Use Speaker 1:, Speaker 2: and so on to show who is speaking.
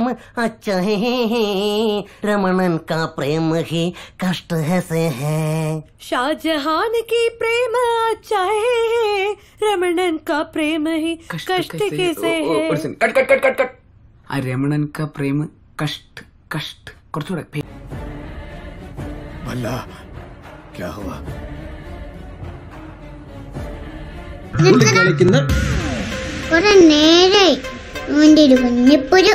Speaker 1: आत्म अच्छा है है। रमणन का प्रेम ही कष्ट है से है।
Speaker 2: शाहजहान की प्रेम अच्छा है रमणन का प्रेम ही कष्ट कैसे? है।
Speaker 3: Cut cut cut cut cut. Ramanan का प्रेम कष्ट कष्ट। कुछ तो
Speaker 4: भला क्या हुआ?
Speaker 5: ஒரு நேரை അവന്റെ ഒരു കുഞ്ഞിപ്പൊരു.